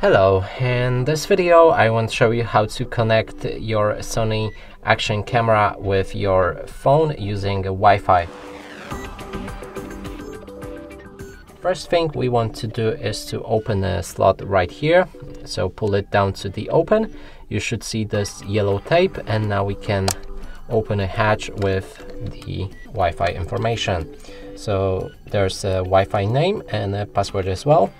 Hello, in this video I want to show you how to connect your Sony action camera with your phone using Wi-Fi. First thing we want to do is to open a slot right here. So pull it down to the open. You should see this yellow tape and now we can open a hatch with the Wi-Fi information. So there's a Wi-Fi name and a password as well.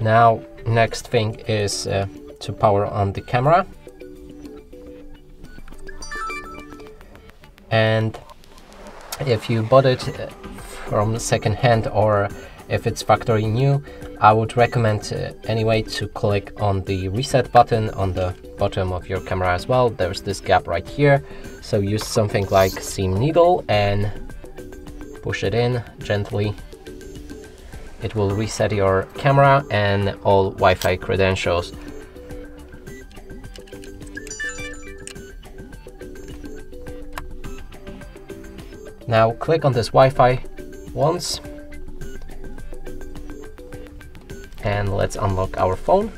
Now next thing is uh, to power on the camera. And if you bought it uh, from second hand or if it's factory new, I would recommend uh, anyway to click on the reset button on the bottom of your camera as well. There's this gap right here. So use something like SIM needle and push it in gently it will reset your camera and all Wi-Fi credentials. Now click on this Wi-Fi once and let's unlock our phone.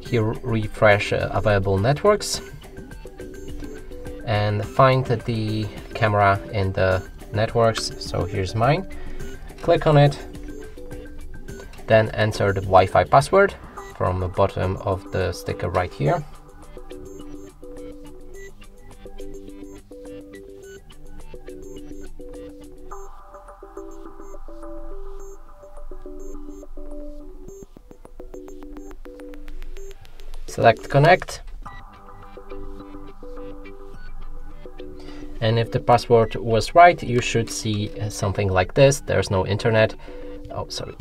Here refresh uh, available networks and find the camera in the networks. So here's mine. Click on it, then enter the Wi-Fi password from the bottom of the sticker right here. Select connect and if the password was right you should see something like this. There's no internet. Oh sorry.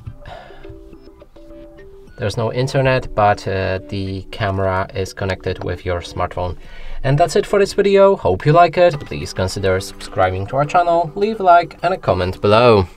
There's no internet but uh, the camera is connected with your smartphone. And that's it for this video. Hope you like it. Please consider subscribing to our channel. Leave a like and a comment below